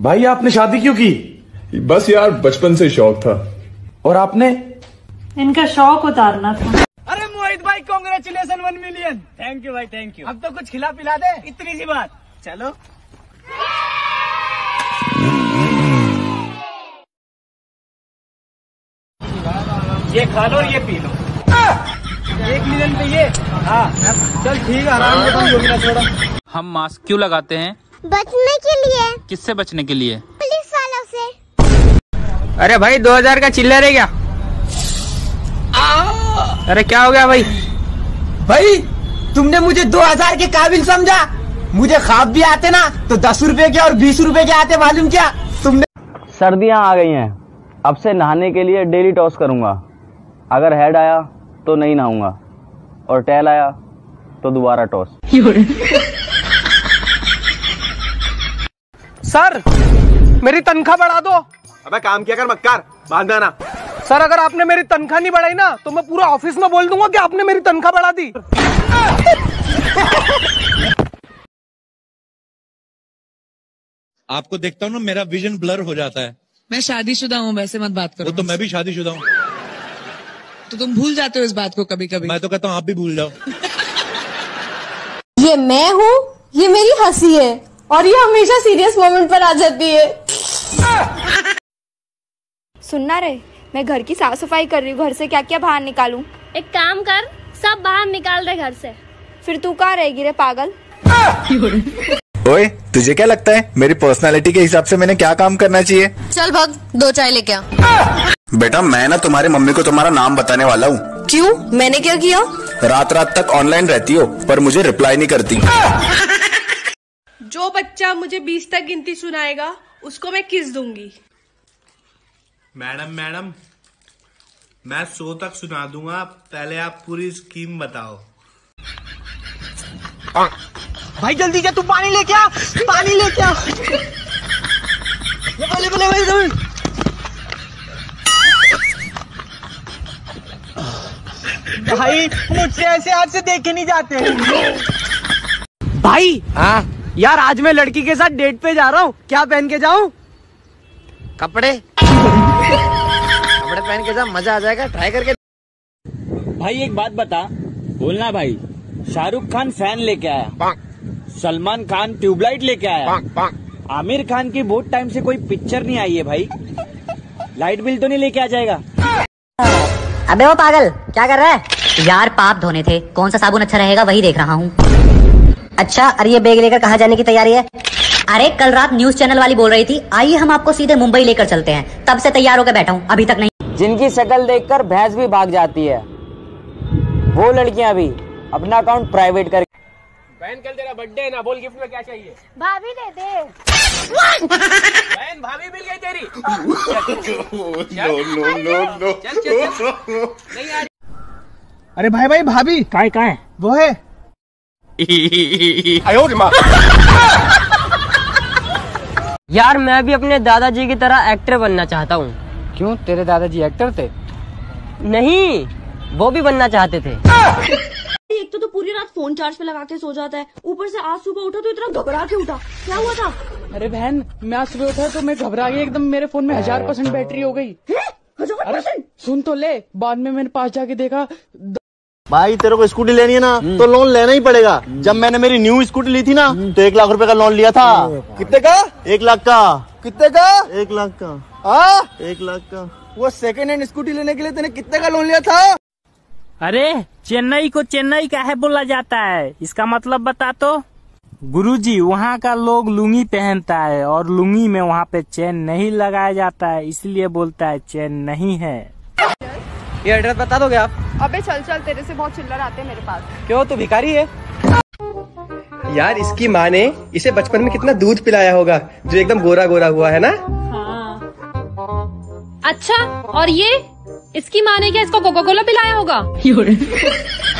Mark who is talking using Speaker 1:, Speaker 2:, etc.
Speaker 1: भाई आपने शादी क्यों की?
Speaker 2: बस यार बचपन से शौक था।
Speaker 1: और आपने?
Speaker 3: इनका शौक उतारना था।
Speaker 4: अरे मोहित भाई congratulations one million thank you भाई थैंक यू अब तो कुछ खिला पिला दे इतनी सी बात। चलो। ये खा लो और ये पी लो। एक मिलियन पे ये? हाँ। चल ठीक है आराम से थोड़ा
Speaker 5: हम मास्क क्यों लगाते हैं?
Speaker 6: बचने के लिए।
Speaker 5: किससे बचने के लिए?
Speaker 6: पुलिस वालों से।
Speaker 4: अरे भाई दो हज़ार का चिल्लर है क्या? अरे क्या हो गया भाई? भाई तुमने मुझे दो हज़ार के काबिल समझा। मुझे खाब भी आते ना तो दस रुपए के और बीस रुपए के आते मालूम क्या? तुमने
Speaker 7: सर्दियाँ आ गई हैं। अब से नहाने के लिए डेली टॉस करूँगा। अगर हेड आया तो नहीं नहाऊँगा। और टेल आया तो दोबारा टॉस।
Speaker 4: सर मेरी तनख्वाह बढ़ा दो।
Speaker 8: अबे काम किया कर मक्कार। बाँध देना
Speaker 4: सर अगर आपने मेरी तनख्वाह नहीं बढ़ाई ना तो मैं पूरा ऑफ़िस में बोल दूँगा कि आपने मेरी तनख्वाह बढ़ा दी।
Speaker 9: आपको देखता हूँ ना मेरा विजन ब्लर हो जाता है।
Speaker 10: मैं शादीशुदा हूँ वैसे मत बात
Speaker 9: वो
Speaker 10: करो
Speaker 9: तो मैं भी शादीशुदा हूँ।
Speaker 10: तो तुम भूल जाते हो इस बात को कभी कभी
Speaker 9: मैं तो कहता हूँ आप भी भूल जाओ।
Speaker 6: ये मैं हूँ ये मेरी हँसी है। और ये हमेशा सीरियस मोमेंट पर आ जाती है।
Speaker 11: सुनना रे मैं घर की साफ़ सफ़ाई कर रही हूँ घर से क्या क्या बाहर निकालूं?
Speaker 6: एक काम कर सब बाहर निकाल दे घर से।
Speaker 11: फिर तू कहाँ रहेगी रे पागल?
Speaker 8: ओए तुझे क्या लगता है मेरी पर्सनालिटी के हिसाब से मैंने क्या काम करना चाहिए?
Speaker 6: चल भग दो चाय लेके आ।
Speaker 8: बेटा मैं ना तुम्हारी मम्मी को तुम्हारा नाम बताने वाला हूँ।
Speaker 6: क्यों? मैंने क्या किया?
Speaker 8: रात रात तक ऑनलाइन रहती हो पर मुझे रिप्लाई नहीं करती।
Speaker 3: जो बच्चा मुझे बीस तक गिनती सुनाएगा उसको मैं किस दूँगी?
Speaker 9: मैडम मैडम मैं सो तक सुना दूँगा। पहले आप पूरी स्कीम बताओ।
Speaker 4: भाई जल्दी जा तू पानी लेके आ पानी लेके आ बोले बोले बोले भाई मुझसे ऐसे हाथ से देखे नहीं जाते। भाई हाँ? यार आज मैं लड़की के साथ डेट पे जा रहा हूँ। क्या पहन के जाऊँ? कपड़े। कपड़े पहन के जा मज़ा आ जाएगा ट्राई करके।
Speaker 7: भाई एक बात बता। बोलना भाई शाहरुख खान फ़ैन लेके आया। सलमान खान ट्यूबलाइट लेके आया। आमिर खान की बहुत टाइम से कोई पिक्चर नहीं आई है भाई। लाइट बिल तो नहीं लेके आ जाएगा।
Speaker 12: अबे वो पागल क्या कर रहा है? यार पाप धोने थे। कौन सा साबुन अच्छा रहेगा वही देख रहा हूँ। अच्छा अरे ये बैग लेकर कहाँ जाने की तैयारी है? अरे कल रात न्यूज़ चैनल वाली बोल रही थी आइए हम आपको सीधे मुंबई लेकर चलते हैं। तब से तैयार होकर बैठा हूँ अभी तक नहीं।
Speaker 7: जिनकी शक्ल देखकर भैंस भी भाग जाती है। वो लड़कियाँ भी अपना अकाउंट प्राइवेट कर
Speaker 4: बहन कल तेरा बर्थडे है ना बोल गिफ्ट में क्या चाहिए?
Speaker 6: भाभी दे दे।
Speaker 4: बहन भाभी मिल गई तेरी।
Speaker 2: नो नो नो नो
Speaker 4: चल चल चल। नहीं अरे भाई भाई भाभी।
Speaker 7: काय काय
Speaker 4: वो है।
Speaker 10: यार मैं भी अपने दादाजी की तरह एक्टर बनना चाहता हूँ।
Speaker 4: क्यों? तेरे दादाजी एक्टर थे?
Speaker 10: नहीं वो भी बनना चाहते थे।
Speaker 6: एक तो, तो पूरी रात फ़ोन चार्ज पे लगा के सो जाता है। ऊपर से आज सुबह उठा तो इतना घबरा के उठा। क्या हुआ था?
Speaker 10: अरे बहन मैं आज सुबह उठा तो मैं घबरा गई एकदम। मेरे फ़ोन में हज़ार परसेंट बैटरी हो गई।
Speaker 6: हज़ार
Speaker 10: सुन तो ले। बाद में मैंने पास जाके देखा
Speaker 8: भाई तेरे को स्कूटी लेनी है ना तो लोन लेना ही पड़ेगा। जब मैंने मेरी न्यू स्कूटी ली थी ना तो एक लाख रुपए का लोन लिया था। कितने का? एक लाख का। कितने का? एक लाख का। आ? एक लाख का।
Speaker 4: वो सेकंड हैंड स्कूटी लेने के लिए तूने कितने का लोन लिया था?
Speaker 7: अरे चेन्नई को चेन्नई का है बोला जाता है? इसका मतलब बता तो। गुरुजी वहाँ का लोग लुंगी पहनता है और लुंगी में वहाँ पे चेन नहीं लगाया जाता है इसलिए बोलता है चेन नहीं है।
Speaker 4: ये एड्रेस बता दोगे आप?
Speaker 11: अबे चल चल तेरे से बहुत चिल्लर आते हैं मेरे पास।
Speaker 4: क्यों तू भिखारी है? यार इसकी माँ ने इसे बचपन में कितना दूध पिलाया होगा जो एकदम गोरा गोरा हुआ है ना?
Speaker 3: अच्छा और ये? इसकी माँ ने क्या इसको कोका कोला पिलाया होगा?